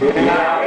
Gracias.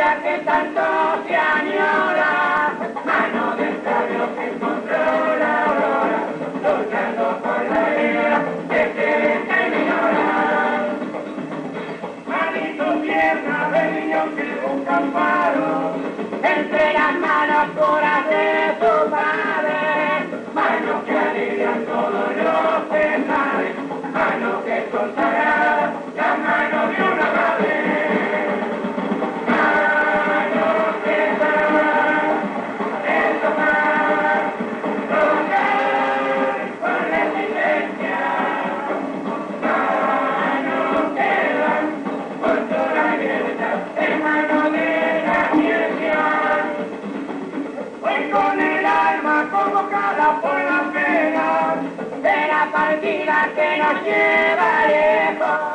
provincia que tanto se añora, mano del pueblo que encontró la aurora, luchando por la vida que se terminora. Manito tierna, rebelión que busca amparo, entre las manos por con el alma convocada por la pena de la partida que nos lleva lejos.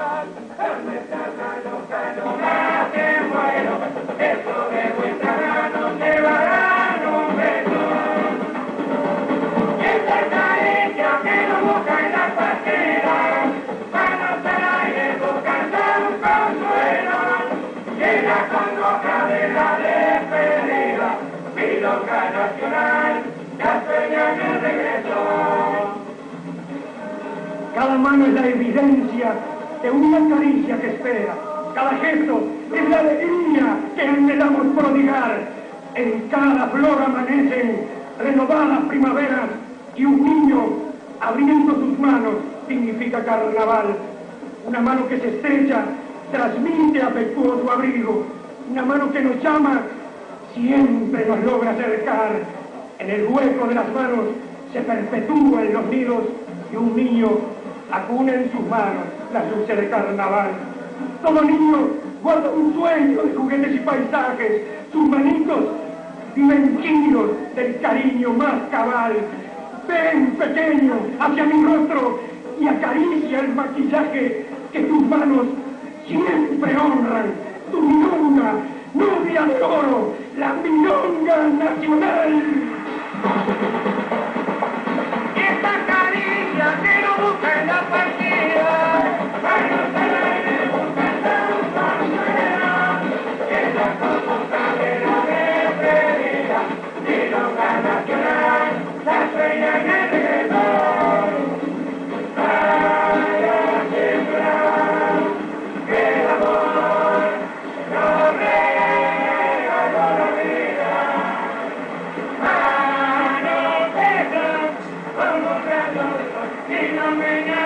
Cada mano es la evidencia de una caricia que espera. Cada gesto es la alegría que anhelamos prodigar. En cada flor amanecen renovadas primaveras y un niño abriendo sus manos significa carnaval. Una mano que se estrecha transmite afectuoso abrigo. Una mano que nos llama siempre nos logra acercar. En el hueco de las manos se perpetúan los nidos y un niño acuna en sus manos las luces de carnaval. Todo niño guarda un sueño de juguetes y paisajes. Sus manitos viven kilos del cariño más cabal. Ven, pequeño, hacia mi rostro y acaricia el maquillaje que tus manos siempre honran la milonga nacional. Esta caricia que no busca en la partida, pero se la busca en la de previda, milonga nacional. coming out.